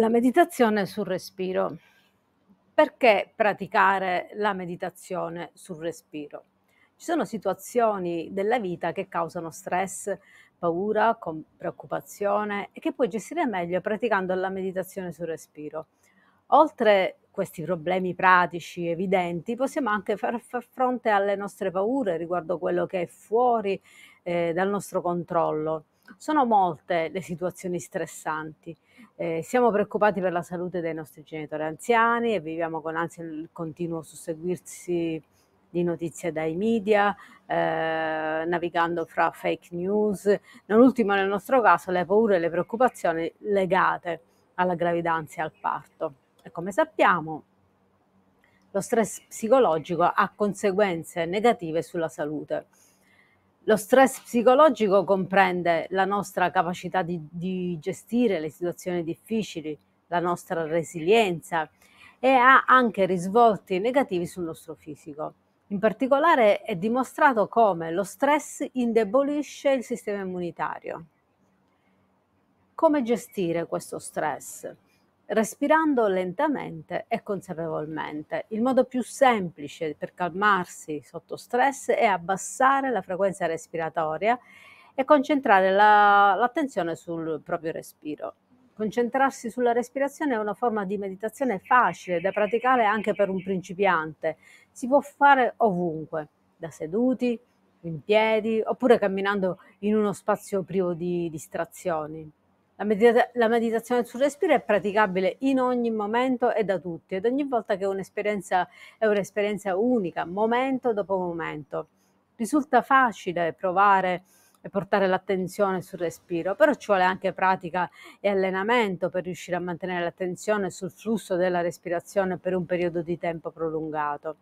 La meditazione sul respiro. Perché praticare la meditazione sul respiro? Ci sono situazioni della vita che causano stress, paura, preoccupazione e che puoi gestire meglio praticando la meditazione sul respiro. Oltre questi problemi pratici evidenti, possiamo anche far, far fronte alle nostre paure riguardo quello che è fuori eh, dal nostro controllo sono molte le situazioni stressanti. Eh, siamo preoccupati per la salute dei nostri genitori anziani e viviamo con ansia il continuo susseguirsi di notizie dai media, eh, navigando fra fake news, non ultimo nel nostro caso le paure e le preoccupazioni legate alla gravidanza e al parto. E come sappiamo, lo stress psicologico ha conseguenze negative sulla salute. Lo stress psicologico comprende la nostra capacità di, di gestire le situazioni difficili, la nostra resilienza e ha anche risvolti negativi sul nostro fisico. In particolare è dimostrato come lo stress indebolisce il sistema immunitario. Come gestire questo stress? Respirando lentamente e consapevolmente. Il modo più semplice per calmarsi sotto stress è abbassare la frequenza respiratoria e concentrare la, l'attenzione sul proprio respiro. Concentrarsi sulla respirazione è una forma di meditazione facile da praticare anche per un principiante. Si può fare ovunque, da seduti, in piedi oppure camminando in uno spazio privo di distrazioni. La, medita- la, meditazione sul respiro è praticabile in ogni momento e da tutti ed ogni volta che un'esperienza è un'esperienza unica, momento dopo momento. Risulta facile provare e portare l'attenzione sul respiro, però ci vuole anche pratica e allenamento per riuscire a mantenere l'attenzione sul flusso della respirazione per un periodo di tempo prolungato.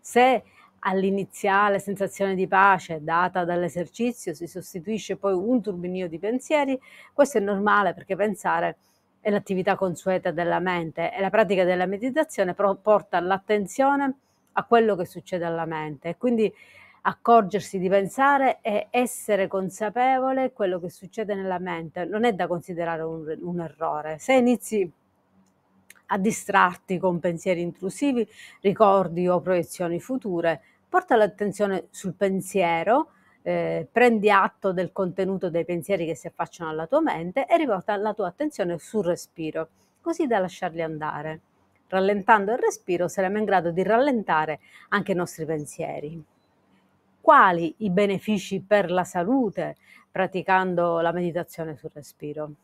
Se all'iniziale sensazione di pace data dall'esercizio si sostituisce poi un turbinio di pensieri, questo è normale perché pensare è l'attività consueta della mente e la pratica della meditazione porta l'attenzione a quello che succede alla mente quindi accorgersi di pensare e essere consapevole quello che succede nella mente non è da considerare un, un errore. Se inizi a distrarti con pensieri intrusivi, ricordi o proiezioni future, porta l'attenzione sul pensiero, eh, prendi atto del contenuto dei pensieri che si affacciano alla tua mente e riporta la tua attenzione sul respiro, così da lasciarli andare. Rallentando il respiro saremo in grado di rallentare anche i nostri pensieri. Quali i benefici per la salute praticando la meditazione sul respiro?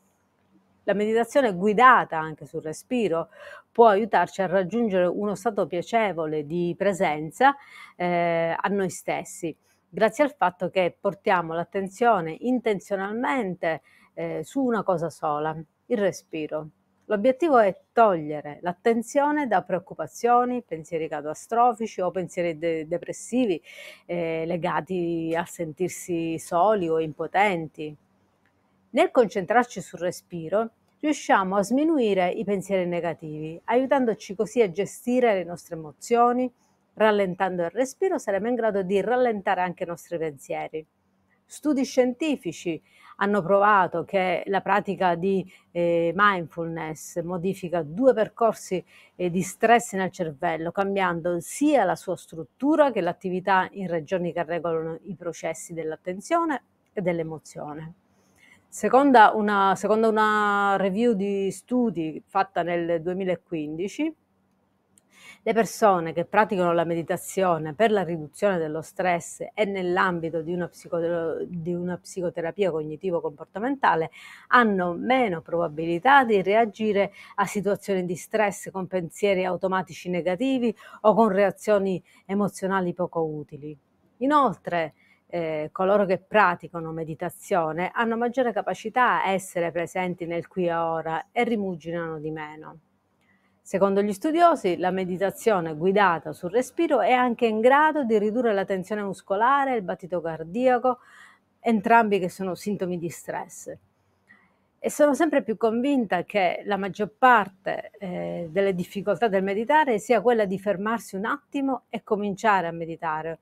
La meditazione guidata anche sul respiro può aiutarci a raggiungere uno stato piacevole di presenza eh, a noi stessi, grazie al fatto che portiamo l'attenzione intenzionalmente eh, su una cosa sola, il respiro. L'obiettivo è togliere l'attenzione da preoccupazioni, pensieri catastrofici o pensieri de- depressivi eh, legati a sentirsi soli o impotenti. Nel concentrarci sul respiro, riusciamo a sminuire i pensieri negativi, aiutandoci così a gestire le nostre emozioni, rallentando il respiro saremo in grado di rallentare anche i nostri pensieri. Studi scientifici hanno provato che la pratica di eh, mindfulness modifica due percorsi eh, di stress nel cervello, cambiando sia la sua struttura che l'attività in regioni che regolano i processi dell'attenzione e dell'emozione. Seconda una, secondo una review di studi fatta nel 2015, le persone che praticano la meditazione per la riduzione dello stress e nell'ambito di una, psico- di una psicoterapia cognitivo-comportamentale hanno meno probabilità di reagire a situazioni di stress con pensieri automatici negativi o con reazioni emozionali poco utili. Inoltre, eh, coloro che praticano meditazione hanno maggiore capacità a essere presenti nel qui e ora e rimuginano di meno. Secondo gli studiosi, la meditazione guidata sul respiro è anche in grado di ridurre la tensione muscolare e il battito cardiaco, entrambi che sono sintomi di stress. E sono sempre più convinta che la maggior parte eh, delle difficoltà del meditare sia quella di fermarsi un attimo e cominciare a meditare,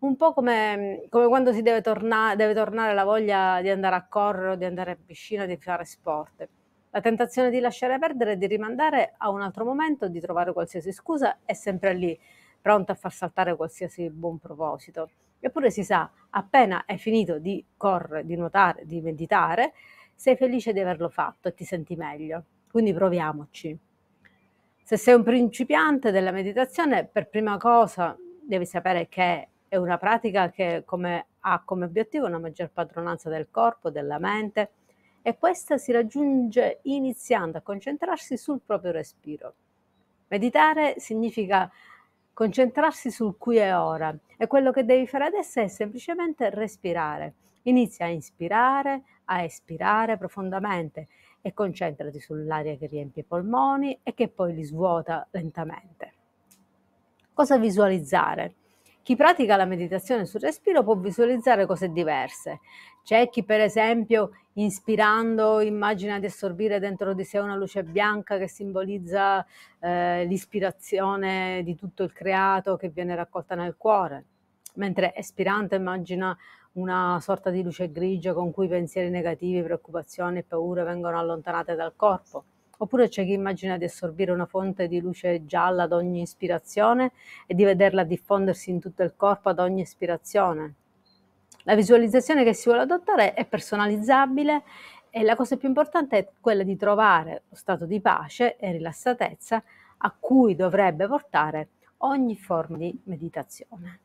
un po' come, come quando si deve, torna- deve tornare la voglia di andare a correre, di andare in piscina, di fare sport. La tentazione di lasciare perdere, di rimandare a un altro momento, di trovare qualsiasi scusa è sempre lì, pronta a far saltare qualsiasi buon proposito. Eppure si sa, appena hai finito di correre, di nuotare, di meditare, sei felice di averlo fatto e ti senti meglio. Quindi proviamoci. Se sei un principiante della meditazione, per prima cosa devi sapere che è una pratica che come, ha come obiettivo una maggior padronanza del corpo, della mente e questa si raggiunge iniziando a concentrarsi sul proprio respiro. Meditare significa concentrarsi sul qui e ora e quello che devi fare adesso è semplicemente respirare. Inizia a inspirare, a espirare profondamente e concentrati sull'aria che riempie i polmoni e che poi li svuota lentamente. Cosa visualizzare? Chi pratica la meditazione sul respiro può visualizzare cose diverse. C'è chi, per esempio, inspirando, immagina di assorbire dentro di sé una luce bianca che simbolizza eh, l'ispirazione di tutto il creato che viene raccolta nel cuore, mentre espirando immagina una sorta di luce grigia con cui pensieri negativi, preoccupazioni e paure vengono allontanate dal corpo. Oppure c'è chi immagina di assorbire una fonte di luce gialla ad ogni ispirazione e di vederla diffondersi in tutto il corpo ad ogni ispirazione. La visualizzazione che si vuole adottare è personalizzabile e la cosa più importante è quella di trovare lo stato di pace e rilassatezza a cui dovrebbe portare ogni forma di meditazione.